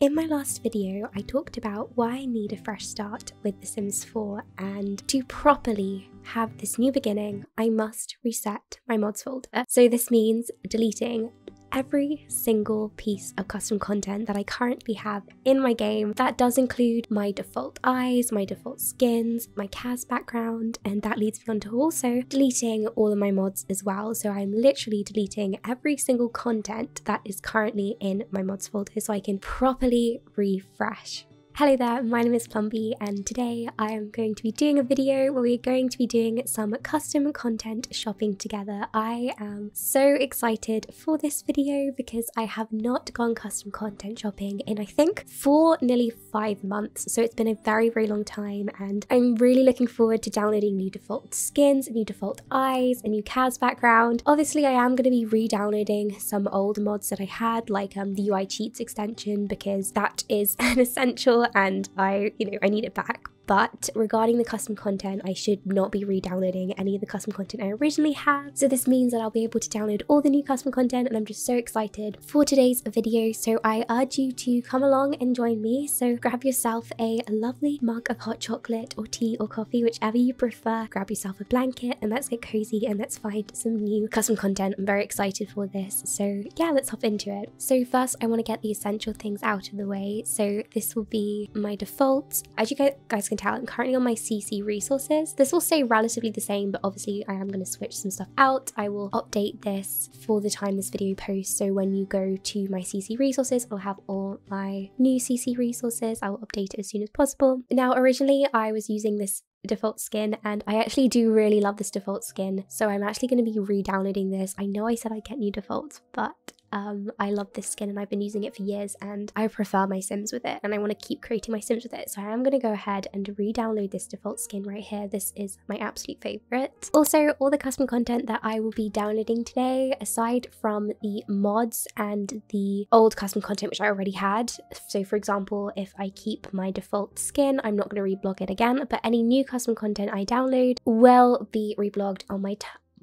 In my last video, I talked about why I need a fresh start with The Sims 4 and to properly have this new beginning, I must reset my mods folder. So this means deleting every single piece of custom content that I currently have in my game. That does include my default eyes, my default skins, my CAS background, and that leads me on to also deleting all of my mods as well. So I'm literally deleting every single content that is currently in my mods folder so I can properly refresh. Hello there, my name is Plumbie and today I am going to be doing a video where we're going to be doing some custom content shopping together. I am so excited for this video because I have not gone custom content shopping in I think four, nearly five months. So it's been a very, very long time and I'm really looking forward to downloading new default skins, new default eyes, a new CAS background. Obviously I am going to be re-downloading some old mods that I had like um, the UI cheats extension because that is an essential and I, you know, I need it back. But regarding the custom content, I should not be re-downloading any of the custom content I originally had. So this means that I'll be able to download all the new custom content and I'm just so excited for today's video. So I urge you to come along and join me. So grab yourself a lovely mug of hot chocolate or tea or coffee, whichever you prefer. Grab yourself a blanket and let's get cozy and let's find some new custom content. I'm very excited for this. So yeah, let's hop into it. So first I want to get the essential things out of the way. So this will be my default. As you guys can tell, I'm currently on my CC resources. This will stay relatively the same, but obviously I am going to switch some stuff out. I will update this for the time this video posts. So when you go to my CC resources, I'll have all my new CC resources. I will update it as soon as possible. Now, originally I was using this default skin and I actually do really love this default skin so I'm actually going to be re-downloading this. I know I said I'd get new defaults but um, I love this skin and I've been using it for years and I prefer my Sims with it and I want to keep creating my Sims with it. So I am going to go ahead and re-download this default skin right here. This is my absolute favorite. Also, all the custom content that I will be downloading today, aside from the mods and the old custom content which I already had. So for example, if I keep my default skin, I'm not going to reblog it again, but any new custom content I download will be reblogged on my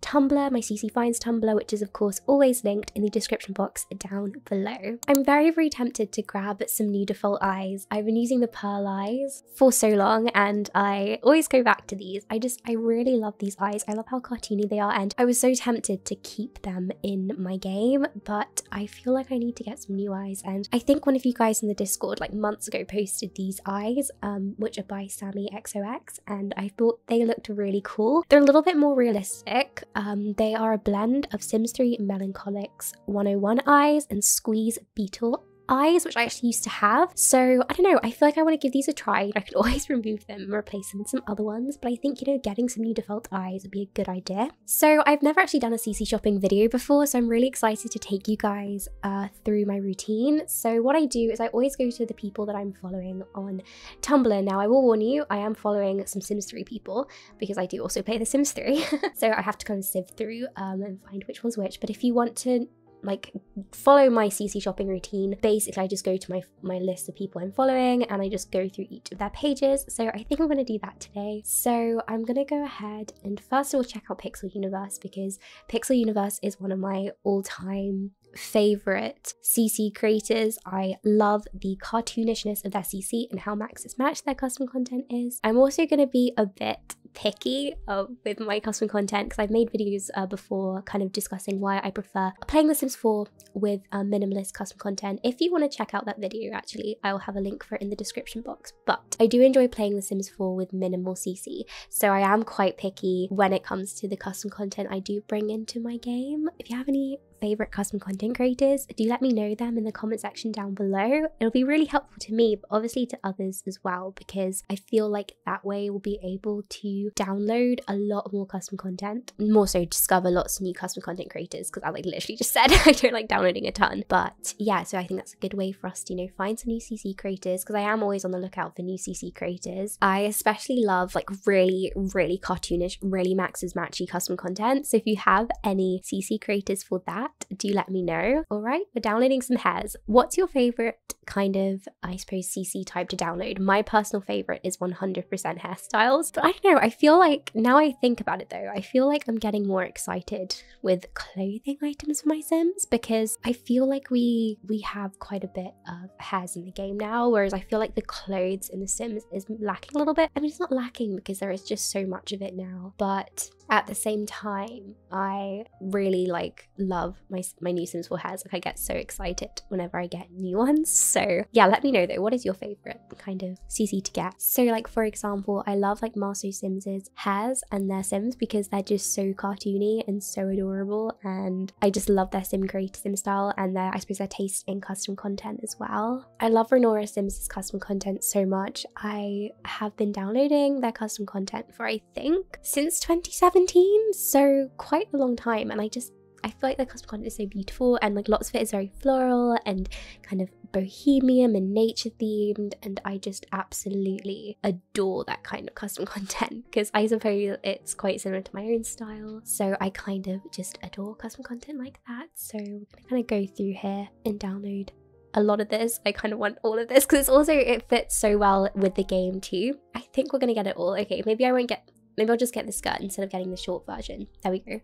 Tumblr, my CC Finds Tumblr, which is of course always linked in the description box down below. I'm very, very tempted to grab some new default eyes. I've been using the Pearl eyes for so long and I always go back to these. I just, I really love these eyes. I love how cartoony they are and I was so tempted to keep them in my game, but I feel like I need to get some new eyes. And I think one of you guys in the Discord like months ago posted these eyes, um, which are by Sammy XOX, and I thought they looked really cool. They're a little bit more realistic. Um, they are a blend of Sims 3 Melancholics 101 eyes and Squeeze Beetle eyes, which I actually used to have. So I don't know, I feel like I want to give these a try. I can always remove them and replace them with some other ones, but I think, you know, getting some new default eyes would be a good idea. So I've never actually done a CC shopping video before, so I'm really excited to take you guys uh, through my routine. So what I do is I always go to the people that I'm following on Tumblr. Now I will warn you, I am following some Sims 3 people because I do also play The Sims 3. so I have to kind of sift through um, and find which one's which. But if you want to like follow my CC shopping routine. Basically, I just go to my my list of people I'm following and I just go through each of their pages. So I think I'm going to do that today. So I'm going to go ahead and first of all check out Pixel Universe because Pixel Universe is one of my all-time favorite CC creators. I love the cartoonishness of their CC and how Maxis Match their custom content is. I'm also going to be a bit picky uh, with my custom content because I've made videos uh, before kind of discussing why I prefer playing The Sims 4 with uh, minimalist custom content. If you want to check out that video, actually, I will have a link for it in the description box. But I do enjoy playing The Sims 4 with minimal CC, so I am quite picky when it comes to the custom content I do bring into my game. If you have any favorite custom content creators, do let me know them in the comment section down below. It'll be really helpful to me, but obviously to others as well, because I feel like that way we'll be able to download a lot more custom content, more so discover lots of new custom content creators, because I like literally just said I don't like downloading a ton. But yeah, so I think that's a good way for us to, you know, find some new CC creators, because I am always on the lookout for new CC creators. I especially love like really, really cartoonish, really Maxis Matchy custom content. So if you have any CC creators for that, do let me know. All right, we're downloading some hairs. What's your favorite kind of, I suppose, CC type to download? My personal favorite is 100% hairstyles. But I don't know, I feel like now I think about it though, I feel like I'm getting more excited with clothing items for my Sims because I feel like we we have quite a bit of hairs in the game now, whereas I feel like the clothes in The Sims is lacking a little bit. I mean, it's not lacking because there is just so much of it now, but at the same time, I really like love my my new Sims 4 hairs. Like I get so excited whenever I get new ones. So yeah, let me know though. What is your favorite kind of CC to get? So like for example, I love like Marceau Sims's hairs and their Sims because they're just so cartoony and so adorable, and I just love their Sim creator Sim style and their I suppose their taste in custom content as well. I love Renora Sims's custom content so much. I have been downloading their custom content for I think since 2017 17, so quite a long time. And I just, I feel like the custom content is so beautiful and like lots of it is very floral and kind of bohemian and nature themed. And I just absolutely adore that kind of custom content because I suppose it's quite similar to my own style. So I kind of just adore custom content like that. So we're gonna kind of go through here and download a lot of this. I kind of want all of this because it's also it fits so well with the game too. I think we're gonna get it all. Okay, maybe I won't get Maybe I'll just get the skirt instead of getting the short version. There we go.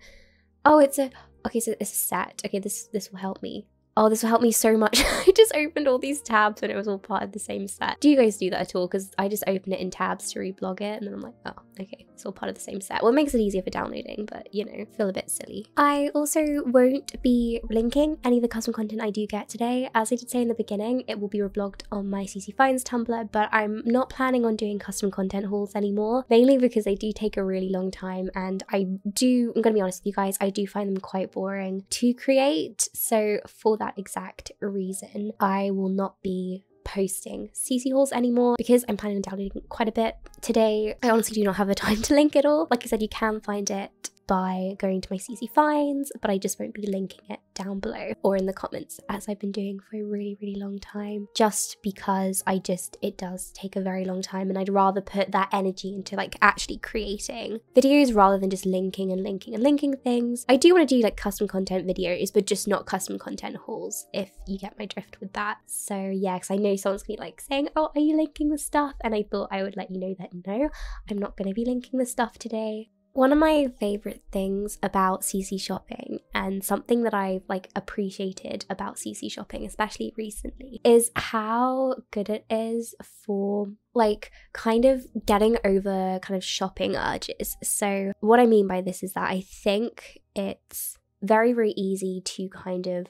Oh, it's a okay. So it's a set. Okay, this this will help me. Oh, this will help me so much. I just opened all these tabs and it was all part of the same set. Do you guys do that at all? Because I just open it in tabs to reblog it and then I'm like, oh, okay, it's all part of the same set. Well, it makes it easier for downloading, but you know, feel a bit silly. I also won't be linking any of the custom content I do get today. As I did say in the beginning, it will be reblogged on my CC Finds Tumblr, but I'm not planning on doing custom content hauls anymore, mainly because they do take a really long time and I do, I'm gonna be honest with you guys, I do find them quite boring to create. So for that exact reason, I will not be posting CC hauls anymore because I'm planning on downloading quite a bit. Today, I honestly do not have the time to link it all. Like I said, you can find it by going to my CC finds, but I just won't be linking it down below or in the comments as I've been doing for a really, really long time, just because I just, it does take a very long time and I'd rather put that energy into like actually creating videos rather than just linking and linking and linking things. I do want to do like custom content videos, but just not custom content hauls, if you get my drift with that. So yeah, because I know someone's gonna be like saying, oh, are you linking the stuff? And I thought I would let you know that no, I'm not gonna be linking the stuff today. One of my favorite things about CC shopping and something that I've like appreciated about CC shopping, especially recently, is how good it is for like kind of getting over kind of shopping urges. So, what I mean by this is that I think it's very, very easy to kind of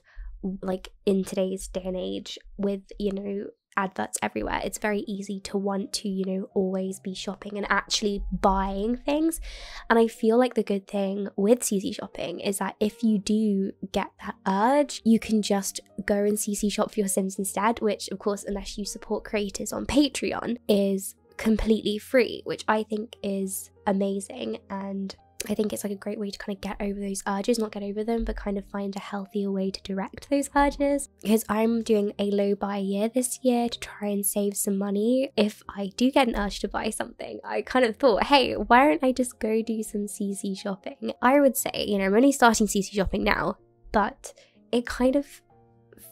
like in today's day and age with, you know, adverts everywhere, it's very easy to want to, you know, always be shopping and actually buying things. And I feel like the good thing with CC shopping is that if you do get that urge, you can just go and CC shop for your Sims instead, which, of course, unless you support creators on Patreon, is completely free, which I think is amazing. And I think it's like a great way to kind of get over those urges, not get over them, but kind of find a healthier way to direct those urges. Because I'm doing a low buy year this year to try and save some money. If I do get an urge to buy something, I kind of thought, hey, why don't I just go do some CC shopping? I would say, you know, I'm only starting CC shopping now, but it kind of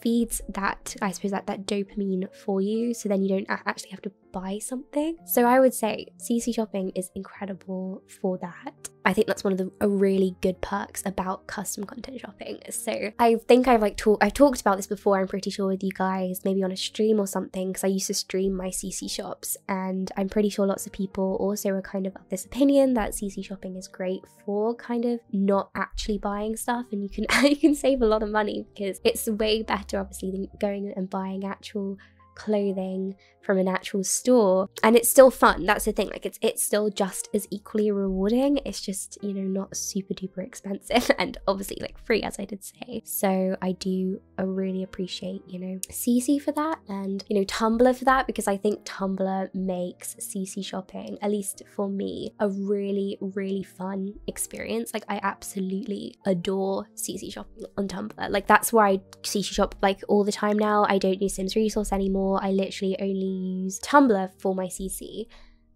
feeds that i suppose that that dopamine for you so then you don't actually have to buy something so i would say cc shopping is incredible for that I think that's one of the really good perks about custom content shopping. So I think I've like talked I've talked about this before, I'm pretty sure with you guys, maybe on a stream or something, because I used to stream my CC shops and I'm pretty sure lots of people also are kind of of this opinion that CC shopping is great for kind of not actually buying stuff and you can you can save a lot of money because it's way better obviously than going and buying actual clothing from an actual store. And it's still fun that's the thing like it's it's still just as equally rewarding. It's just you know not super duper expensive and obviously like free as i did say. So i do I really appreciate you know cc for that and you know tumblr for that because i think tumblr makes cc shopping at least for me a really really fun experience. Like i absolutely adore cc shopping on tumblr. Like that's where i cc shop like all the time now. I don't use sims resource anymore. I literally only use Tumblr for my CC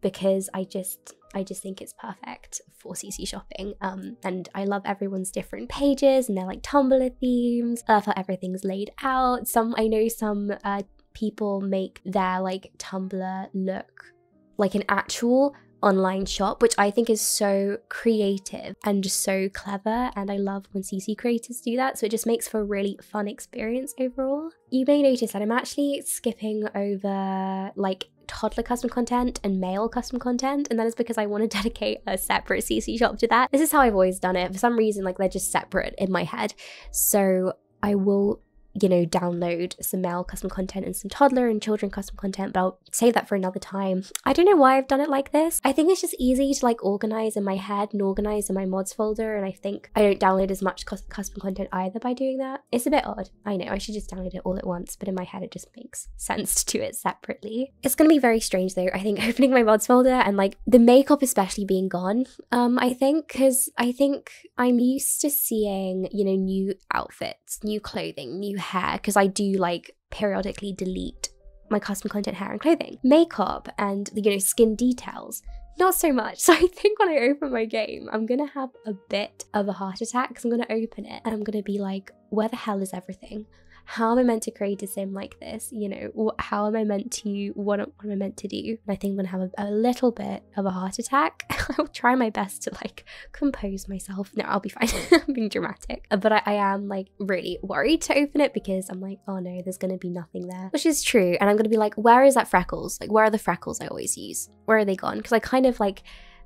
because I just I just think it's perfect for CC shopping. Um, and I love everyone's different pages and they're like Tumblr themes. I love how everything's laid out. Some I know some uh, people make their like Tumblr look like an actual online shop, which I think is so creative and just so clever. And I love when CC creators do that. So it just makes for a really fun experience overall. You may notice that I'm actually skipping over like toddler custom content and male custom content and that is because I want to dedicate a separate CC shop to that. This is how I've always done it. For some reason like they're just separate in my head. So I will you know, download some male custom content and some toddler and children custom content, but I'll save that for another time. I don't know why I've done it like this. I think it's just easy to like organize in my head and organize in my mods folder, and I think I don't download as much custom content either by doing that. It's a bit odd. I know, I should just download it all at once, but in my head it just makes sense to do it separately. It's gonna be very strange though, I think, opening my mods folder and like the makeup especially being gone, um, I think, because I think I'm used to seeing, you know, new outfits, new clothing, new hair because I do like periodically delete my custom content hair and clothing. Makeup and you know skin details not so much. So I think when I open my game, I'm gonna have a bit of a heart attack because I'm gonna open it and I'm gonna be like, where the hell is everything? How am I meant to create a sim like this? You know, how am I meant to, what, what am I meant to do? And I think I'm gonna have a, a little bit of a heart attack. I'll try my best to like compose myself. No, I'll be fine. I'm being dramatic. But I, I am like really worried to open it because I'm like, oh no, there's gonna be nothing there, which is true. And I'm gonna be like, where is that freckles? Like, where are the freckles I always use? Where are they gone? Because I kind of like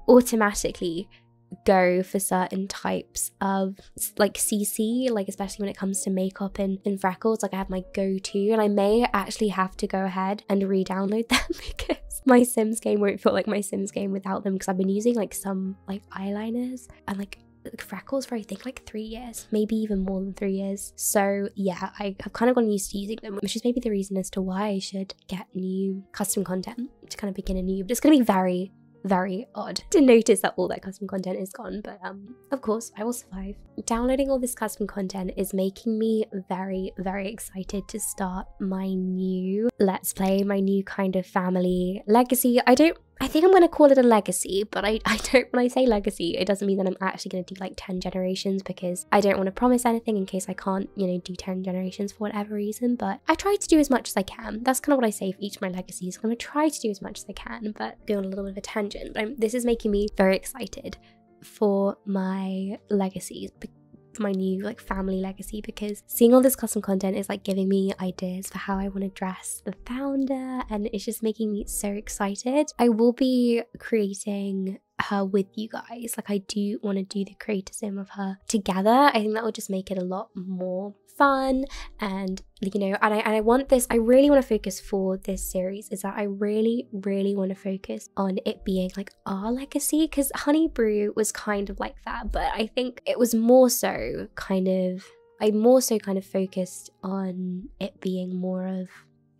automatically go for certain types of like CC, like especially when it comes to makeup and, and freckles, like I have my go-to and I may actually have to go ahead and re-download them because my Sims game won't feel like my Sims game without them because I've been using like some like eyeliners and like freckles for I think like three years, maybe even more than three years. So yeah, I have kind of gotten used to using them, which is maybe the reason as to why I should get new custom content to kind of begin anew. But it's going to be very very odd to notice that all that custom content is gone, but um, of course, I will survive. Downloading all this custom content is making me very, very excited to start my new Let's Play, my new kind of family legacy. I don't I think I'm going to call it a legacy, but I, I don't, when I say legacy, it doesn't mean that I'm actually going to do like 10 generations because I don't want to promise anything in case I can't, you know, do 10 generations for whatever reason. But I try to do as much as I can. That's kind of what I say for each of my legacies. I'm going to try to do as much as I can, but go on a little bit of a tangent. But I'm, this is making me very excited for my legacies my new like family legacy because seeing all this custom content is like giving me ideas for how I want to dress the founder and it's just making me so excited. I will be creating her with you guys. Like I do want to do the creator sim of her together. I think that will just make it a lot more fun and you know and I, and I want this I really want to focus for this series is that I really really want to focus on it being like our legacy because Honey Brew was kind of like that but I think it was more so kind of I more so kind of focused on it being more of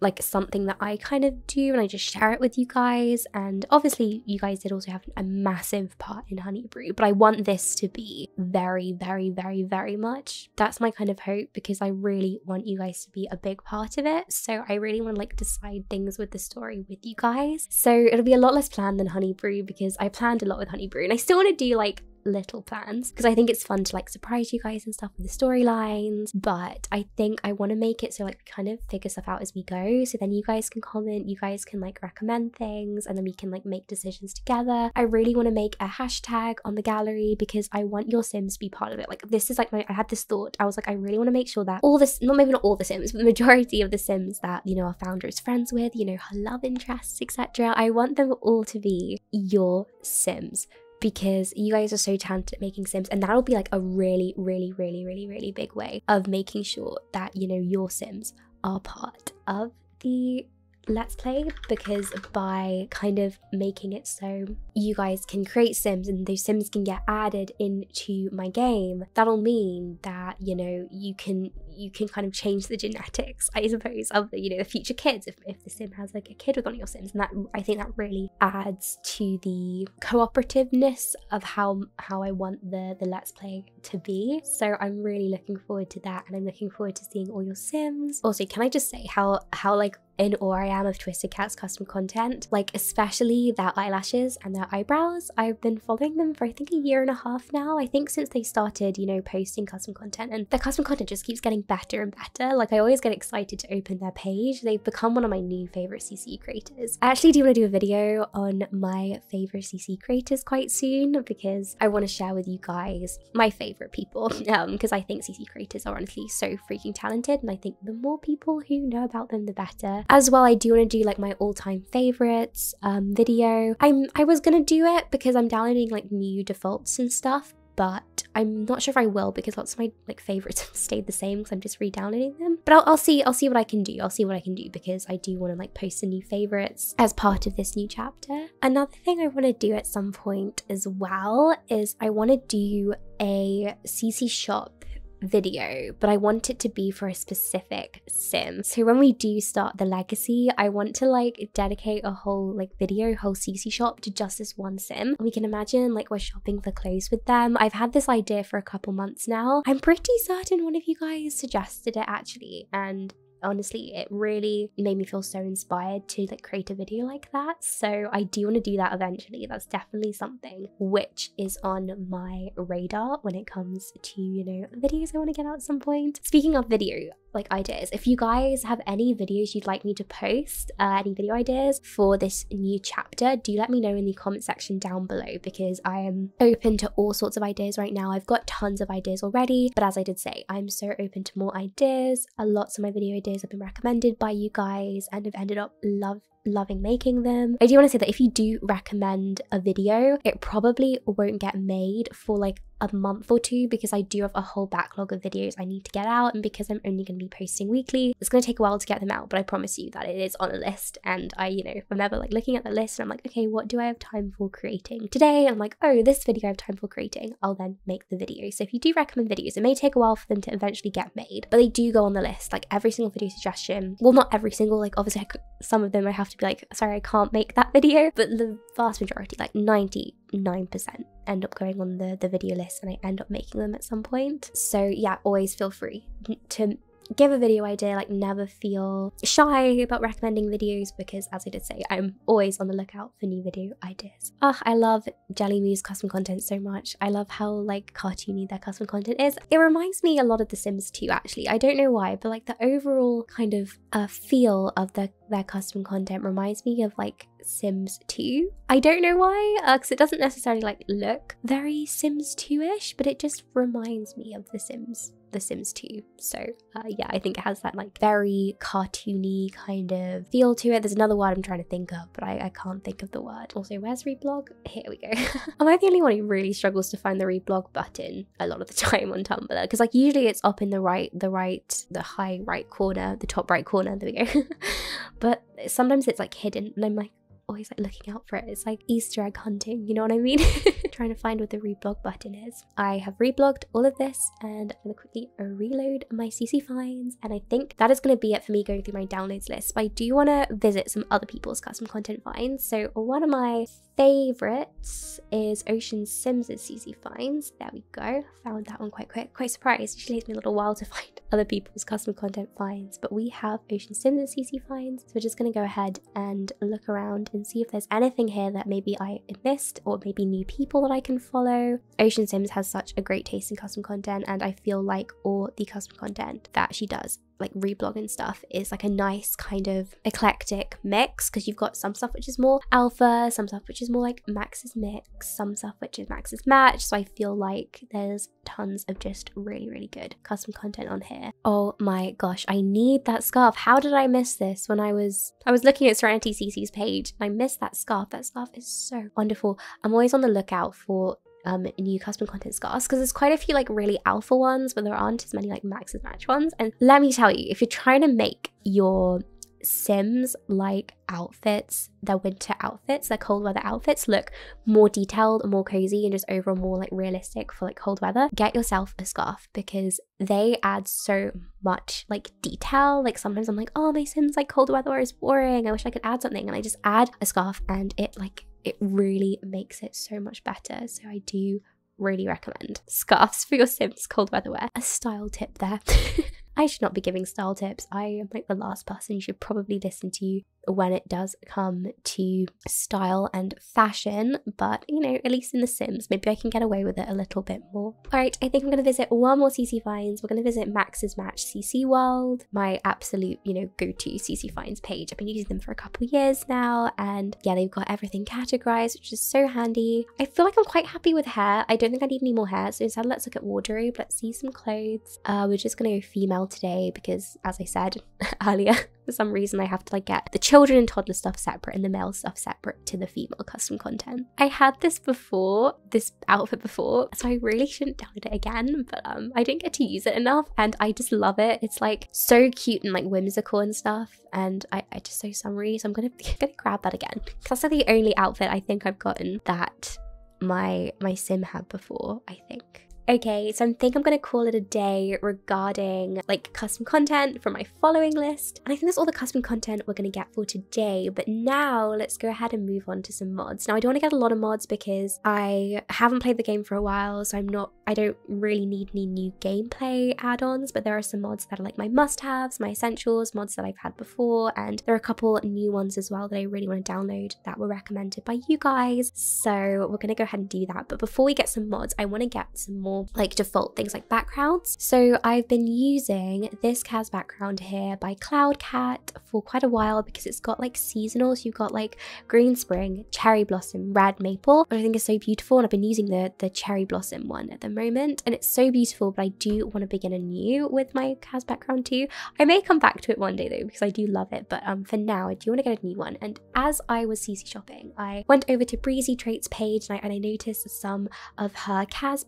like something that I kind of do and I just share it with you guys. And obviously, you guys did also have a massive part in Honey Brew, but I want this to be very, very, very, very much. That's my kind of hope because I really want you guys to be a big part of it. So I really want to like decide things with the story with you guys. So it'll be a lot less planned than Honey Brew because I planned a lot with Honey Brew and I still want to do like little plans because I think it's fun to like surprise you guys and stuff with the storylines. But I think I want to make it so like kind of figure stuff out as we go. So then you guys can comment, you guys can like recommend things, and then we can like make decisions together. I really want to make a hashtag on the gallery because I want your Sims to be part of it. Like this is like my I had this thought. I was like, I really want to make sure that all this not maybe not all the Sims, but the majority of the Sims that, you know, our founder is friends with, you know, her love interests, etc. I want them all to be your Sims because you guys are so talented at making sims and that'll be like a really really really really really big way of making sure that you know your sims are part of the Let's Play because by kind of making it so you guys can create sims and those sims can get added into my game, that'll mean that, you know, you can you can kind of change the genetics, I suppose, of the, you know, the future kids if, if the sim has like a kid with one of your sims. And that I think that really adds to the cooperativeness of how how I want the the Let's Play to be. So I'm really looking forward to that and I'm looking forward to seeing all your sims. Also, can I just say how how like in awe I am of Twisted Cat's custom content, like especially their eyelashes and their eyebrows. I've been following them for I think a year and a half now. I think since they started, you know, posting custom content and their custom content just keeps getting better and better. Like I always get excited to open their page. They've become one of my new favorite CC creators. I actually do want to do a video on my favorite CC creators quite soon because I want to share with you guys my favorite people um because I think CC creators are honestly so freaking talented and I think the more people who know about them the better. As well, I do want to do like my all-time favorites um video. I'm I was gonna do it because I'm downloading like new defaults and stuff, but I'm not sure if I will because lots of my like favorites have stayed the same because I'm just re-downloading them. But I'll, I'll see I'll see what I can do. I'll see what I can do because I do want to like post some new favorites as part of this new chapter. Another thing I want to do at some point as well is I want to do a CC shop video, but I want it to be for a specific sim. So when we do start the legacy, I want to like dedicate a whole like video, whole CC shop to just this one sim. We can imagine like we're shopping for clothes with them. I've had this idea for a couple months now. I'm pretty certain one of you guys suggested it actually, and honestly it really made me feel so inspired to like create a video like that so i do want to do that eventually that's definitely something which is on my radar when it comes to you know videos i want to get out at some point speaking of video like ideas. If you guys have any videos you'd like me to post, uh, any video ideas for this new chapter, do let me know in the comment section down below because I am open to all sorts of ideas right now. I've got tons of ideas already, but as I did say, I'm so open to more ideas. A lots of my video ideas have been recommended by you guys and have ended up love loving making them. I do want to say that if you do recommend a video, it probably won't get made for like a month or two because I do have a whole backlog of videos I need to get out and because I'm only going to be posting weekly it's going to take a while to get them out but I promise you that it is on a list and I you know remember like looking at the list and I'm like okay what do I have time for creating today? I'm like oh this video I have time for creating I'll then make the video. So if you do recommend videos it may take a while for them to eventually get made but they do go on the list like every single video suggestion well not every single like obviously some of them I have to be like sorry I can't make that video but the vast majority like 90 9% end up going on the, the video list and I end up making them at some point. So yeah, always feel free to give a video idea, like never feel shy about recommending videos because as I did say, I'm always on the lookout for new video ideas. Oh, I love Jelly Moo's custom content so much. I love how like cartoony their custom content is. It reminds me a lot of The Sims 2 actually. I don't know why, but like the overall kind of uh, feel of the, their custom content reminds me of like Sims 2. I don't know why, because uh, it doesn't necessarily like look very Sims 2-ish, but it just reminds me of The Sims the Sims 2. So uh, yeah, I think it has that like very cartoony kind of feel to it. There's another word I'm trying to think of, but I, I can't think of the word. Also, where's reblog? Here we go. Am I the only one who really struggles to find the reblog button a lot of the time on Tumblr? Because like usually it's up in the right, the right, the high right corner, the top right corner. There we go. but sometimes it's like hidden, and I'm like, always like looking out for it. It's like Easter egg hunting, you know what I mean? Trying to find what the reblog button is. I have reblogged all of this and I'm gonna quickly reload my CC finds. And I think that is gonna be it for me going through my downloads list. But I do wanna visit some other people's custom content finds. So one of my favorites is Ocean Sims' CC finds. There we go. Found that one quite quick. Quite surprised. It usually takes me a little while to find other people's custom content finds. But we have Ocean Sims' CC finds. So we're just gonna go ahead and look around and see if there's anything here that maybe I missed or maybe new people that I can follow. Ocean Sims has such a great taste in custom content and I feel like all the custom content that she does like reblog and stuff is like a nice kind of eclectic mix because you've got some stuff which is more alpha, some stuff which is more like Maxis mix, some stuff which is Maxis match. So I feel like there's tons of just really, really good custom content on here. Oh my gosh, I need that scarf. How did I miss this when I was I was looking at Serenity CC's page? and I missed that scarf. That scarf is so wonderful. I'm always on the lookout for um, new custom content scarves because there's quite a few like really alpha ones, but there aren't as many like Maxis Match ones. And let me tell you, if you're trying to make your Sims like outfits, their winter outfits, their cold weather outfits look more detailed, more cozy, and just overall more like realistic for like cold weather, get yourself a scarf because they add so much like detail. Like sometimes I'm like, oh, my Sims like cold weather is boring. I wish I could add something. And I just add a scarf and it like it really makes it so much better. So I do really recommend scarves for your Sims cold weather wear. A style tip there. I should not be giving style tips. I am like the last person you should probably listen to when it does come to style and fashion, but you know, at least in The Sims, maybe I can get away with it a little bit more. All right, I think I'm gonna visit one more CC Finds. We're gonna visit Maxis Match CC World, my absolute, you know, go-to CC Finds page. I've been using them for a couple years now, and yeah, they've got everything categorized, which is so handy. I feel like I'm quite happy with hair. I don't think I need any more hair, so instead let's look at wardrobe. Let's see some clothes. Uh, we're just gonna go female today because, as I said earlier, for some reason I have to like get the children and toddler stuff separate and the male stuff separate to the female custom content. I had this before, this outfit before, so I really shouldn't download it again, but um, I didn't get to use it enough and I just love it. It's like so cute and like whimsical and stuff and I, I just so summery, so I'm gonna, gonna grab that again. That's like the only outfit I think I've gotten that my my sim had before, I think. Okay, so I think I'm gonna call it a day regarding like custom content from my following list. And I think that's all the custom content we're gonna get for today. But now let's go ahead and move on to some mods. Now I don't wanna get a lot of mods because I haven't played the game for a while, so I'm not, I don't really need any new gameplay add-ons, but there are some mods that are like my must-haves, my essentials, mods that I've had before, and there are a couple new ones as well that I really wanna download that were recommended by you guys. So we're gonna go ahead and do that. But before we get some mods, I wanna get some more like default things like backgrounds. So I've been using this CAS background here by Cloudcat for quite a while because it's got like seasonal. So you've got like green spring, cherry blossom, red maple, which I think is so beautiful. And I've been using the, the cherry blossom one at the moment and it's so beautiful, but I do want to begin anew with my CAS background too. I may come back to it one day though because I do love it, but um, for now I do want to get a new one. And as I was CC shopping, I went over to Breezy Traits page and I, and I noticed some of her CAS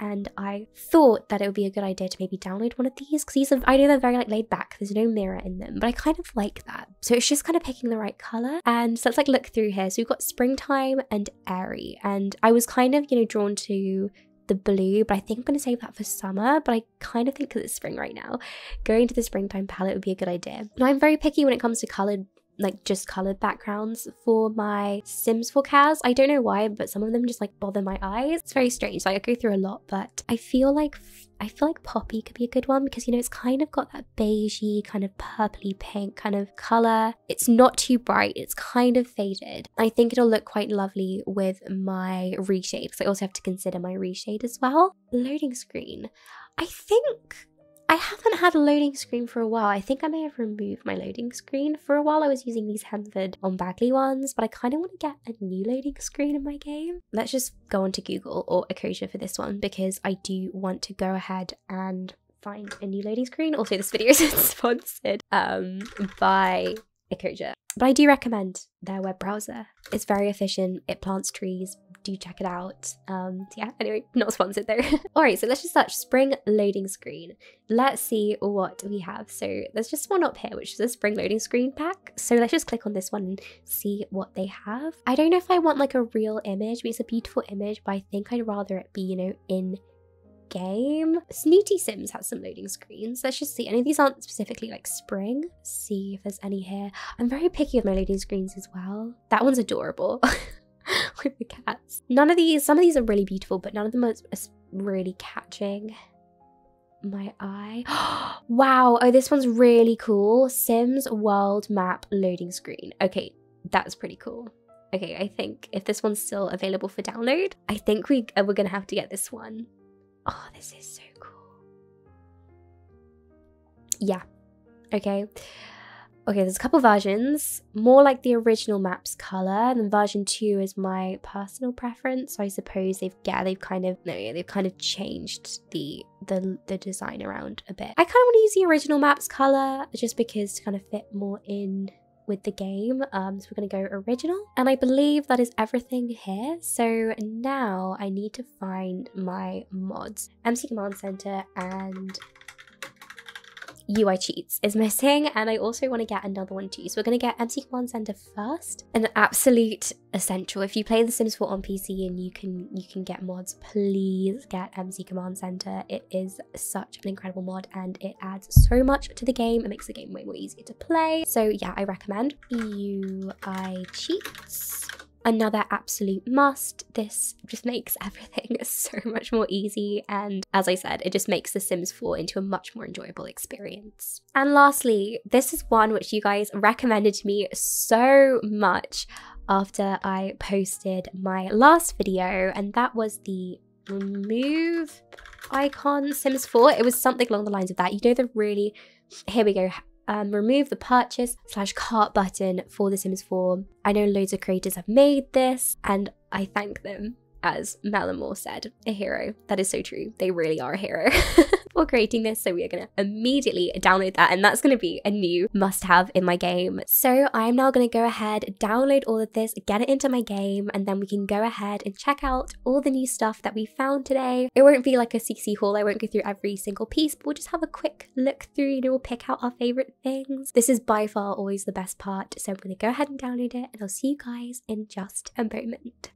and I thought that it would be a good idea to maybe download one of these because these are, I know they're very like laid back, there's no mirror in them, but I kind of like that. So it's just kind of picking the right color. And so let's like look through here. So we've got springtime and airy and I was kind of, you know, drawn to the blue, but I think I'm going to save that for summer. But I kind of think because it's spring right now, going to the springtime palette would be a good idea. Now, I'm very picky when it comes to colored like just colored backgrounds for my Sims 4 CAS. I don't know why, but some of them just like bother my eyes. It's very strange. Like I go through a lot, but I feel like I feel like Poppy could be a good one because you know it's kind of got that beigey kind of purpley pink kind of color. It's not too bright. It's kind of faded. I think it'll look quite lovely with my reshade because I also have to consider my reshade as well. Loading screen. I think I haven't had a loading screen for a while. I think I may have removed my loading screen. For a while I was using these Hemford on Bagley ones, but I kind of want to get a new loading screen in my game. Let's just go onto Google or Ecosia for this one because I do want to go ahead and find a new loading screen. Also, this video is sponsored um, by Ecosia. But I do recommend their web browser. It's very efficient, it plants trees, do check it out. Um, yeah, anyway, not sponsored though. All right, so let's just search spring loading screen. Let's see what we have. So there's just one up here, which is a spring loading screen pack. So let's just click on this one and see what they have. I don't know if I want like a real image, but it's a beautiful image, but I think I'd rather it be, you know, in game. Snooty Sims has some loading screens. Let's just see. Any of these aren't specifically like spring. see if there's any here. I'm very picky with my loading screens as well. That one's adorable. with the cats. None of these, some of these are really beautiful, but none of them are really catching my eye. wow, oh, this one's really cool. Sims World Map loading screen. Okay, that's pretty cool. Okay, I think if this one's still available for download, I think we, uh, we're gonna have to get this one. Oh, this is so cool. Yeah. Okay. Okay, there's a couple versions. More like the original map's color, and version two is my personal preference. So I suppose they've yeah they've kind of no yeah, they've kind of changed the the the design around a bit. I kind of want to use the original map's color just because to kind of fit more in with the game. Um, so we're going to go original. And I believe that is everything here. So now I need to find my mods. MC Command Center and UI cheats is missing and I also want to get another one too. So we're going to get MC Command Center first. An absolute essential. If you play The Sims 4 on PC and you can you can get mods, please get MC Command Center. It is such an incredible mod and it adds so much to the game. It makes the game way more easier to play. So yeah, I recommend UI cheats. Another absolute must. This just makes everything so much more easy. And as I said, it just makes The Sims 4 into a much more enjoyable experience. And lastly, this is one which you guys recommended to me so much after I posted my last video, and that was the remove icon Sims 4. It was something along the lines of that. You know, the really, here we go, um, remove the purchase slash cart button for The Sims 4. I know loads of creators have made this, and I thank them. As Melamore said, a hero. That is so true. They really are a hero. for creating this. So we are going to immediately download that and that's going to be a new must have in my game. So I'm now going to go ahead, download all of this, get it into my game, and then we can go ahead and check out all the new stuff that we found today. It won't be like a CC haul. I won't go through every single piece, but we'll just have a quick look through, and we'll pick out our favorite things. This is by far always the best part. So I'm going to go ahead and download it and I'll see you guys in just a moment.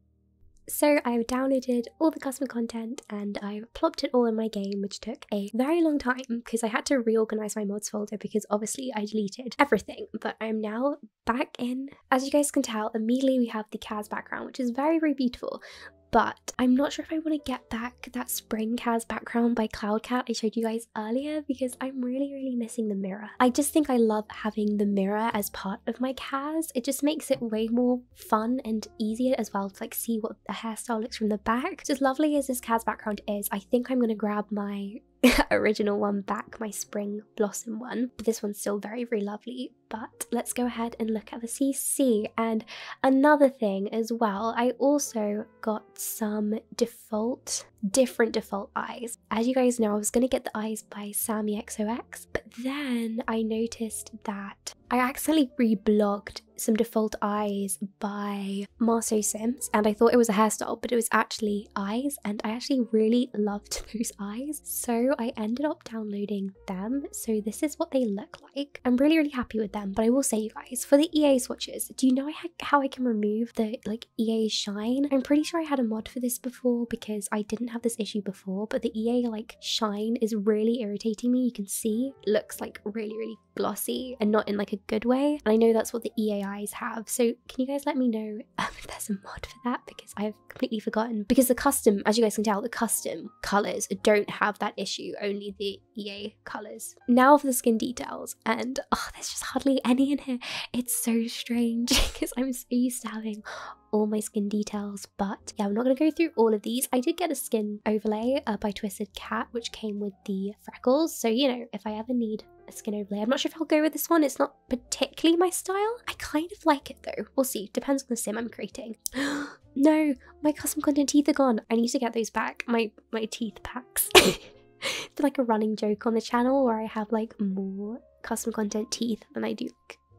So I have downloaded all the custom content and I plopped it all in my game, which took a very long time because I had to reorganize my mods folder because obviously I deleted everything. But I'm now back in. As you guys can tell, immediately we have the CAS background, which is very, very beautiful but I'm not sure if I want to get back that Spring CAS background by Cloudcat I showed you guys earlier because I'm really, really missing the mirror. I just think I love having the mirror as part of my CAS. It just makes it way more fun and easier as well to like see what the hairstyle looks from the back. So as lovely as this CAS background is, I think I'm going to grab my original one back, my spring blossom one. But this one's still very, very lovely. But let's go ahead and look at the CC. And another thing as well, I also got some default, different default eyes. As you guys know, I was going to get the eyes by Sammy XOX, but then I noticed that I accidentally reblogged some default eyes by Marceau Sims and I thought it was a hairstyle but it was actually eyes and I actually really loved those eyes so I ended up downloading them so this is what they look like. I'm really really happy with them but I will say you guys for the EA swatches do you know how I can remove the like EA shine? I'm pretty sure I had a mod for this before because I didn't have this issue before but the EA like shine is really irritating me you can see it looks like really really glossy and not in like a good way. And I know that's what the EAIs have. So can you guys let me know um, if there's a mod for that? Because I've completely forgotten. Because the custom, as you guys can tell, the custom colors don't have that issue, only the EA colors. Now for the skin details. And oh, there's just hardly any in here. It's so strange because I'm so used to having all my skin details but yeah i'm not going to go through all of these i did get a skin overlay uh, by twisted cat which came with the freckles so you know if i ever need skin overlay i'm not sure if i'll go with this one. It's not particularly my style. I kind of like it though. We'll see. Depends on the sim i'm creating. No my custom content teeth are gone. I need to get those back. My my teeth packs. It's like a running joke on the channel where i have like more custom content teeth than i do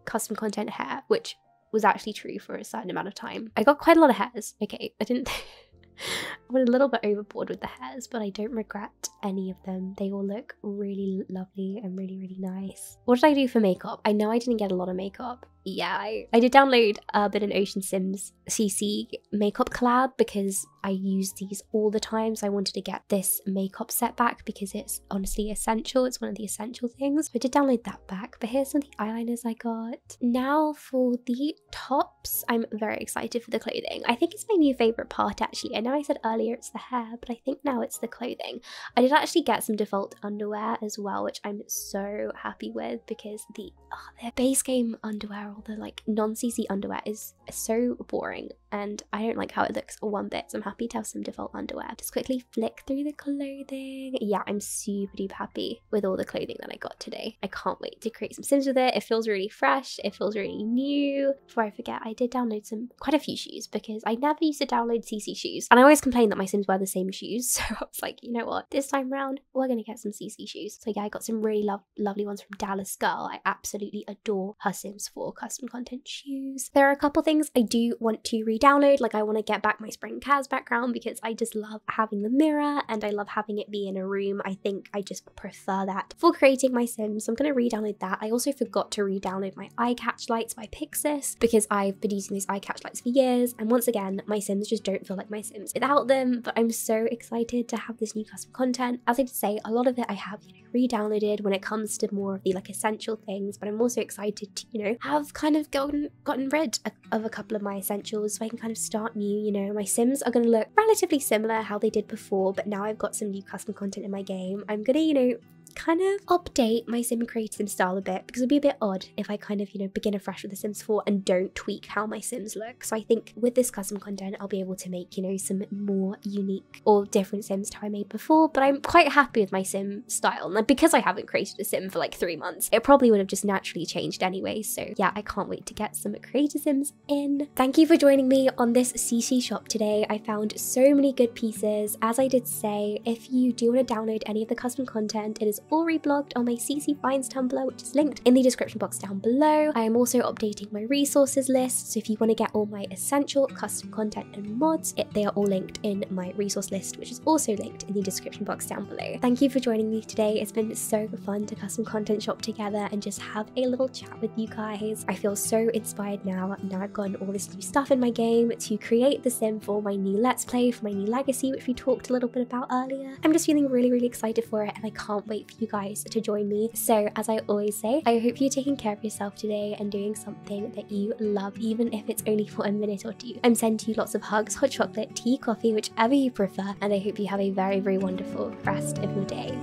custom content hair which was actually true for a certain amount of time. I got quite a lot of hairs. Okay, I didn't. I went a little bit overboard with the hairs, but I don't regret any of them. They all look really lovely and really, really nice. What did I do for makeup? I know I didn't get a lot of makeup, yeah, I, I did download uh, Urban and Ocean Sims CC makeup collab because I use these all the time. So I wanted to get this makeup set back because it's honestly essential. It's one of the essential things. I did download that back, but here's some of the eyeliners I got. Now for the tops, I'm very excited for the clothing. I think it's my new favorite part actually. I know I said earlier it's the hair, but I think now it's the clothing. I did actually get some default underwear as well, which I'm so happy with because the oh, their base game underwear the like non-CC underwear is so boring and I don't like how it looks one bit. So I'm happy to have some default underwear. Just quickly flick through the clothing. Yeah, I'm super duper happy with all the clothing that I got today. I can't wait to create some Sims with it. It feels really fresh. It feels really new. Before I forget, I did download some quite a few shoes because I never used to download CC shoes. And I always complain that my Sims wear the same shoes. So I was like, you know what? This time around, we're going to get some CC shoes. So yeah, I got some really lo lovely ones from Dallas Girl. I absolutely adore her Sims 4 custom content shoes. There are a couple things I do want to re-download, like I want to get back my Spring CAS background because I just love having the mirror and I love having it be in a room. I think I just prefer that for creating my Sims. I'm going to re-download that. I also forgot to re-download my eye catch lights by Pixis because I've been using these eye catch lights for years and once again my Sims just don't feel like my Sims without them but I'm so excited to have this new custom content. As I did say, a lot of it I have you know re-downloaded when it comes to more of the like essential things but I'm also excited to you know have kind of gotten gotten rid of a couple of my essentials so I can kind of start new, you know, my Sims are going to look relatively similar how they did before, but now I've got some new custom content in my game. I'm going to, you know, kind of update my sim creator style a bit because it'd be a bit odd if I kind of, you know, begin afresh with The Sims 4 and don't tweak how my sims look. So I think with this custom content, I'll be able to make, you know, some more unique or different sims to I made before, but I'm quite happy with my sim style. And because I haven't created a sim for like three months, it probably would have just naturally changed anyway. So yeah, I can't wait to get some creator sims in. Thank you for joining me on this CC shop today. I found so many good pieces. As I did say, if you do want to download any of the custom content, it is all reblogged on my CC Finds Tumblr, which is linked in the description box down below. I am also updating my resources list, so if you want to get all my essential custom content and mods, it, they are all linked in my resource list, which is also linked in the description box down below. Thank you for joining me today. It's been so fun to custom content shop together and just have a little chat with you guys. I feel so inspired now. Now I've gotten all this new stuff in my game to create the sim for my new Let's Play, for my new Legacy, which we talked a little bit about earlier. I'm just feeling really, really excited for it and I can't wait you guys to join me. So as I always say, I hope you're taking care of yourself today and doing something that you love, even if it's only for a minute or two. I'm sending you lots of hugs, hot chocolate, tea, coffee, whichever you prefer, and I hope you have a very, very wonderful rest of your day.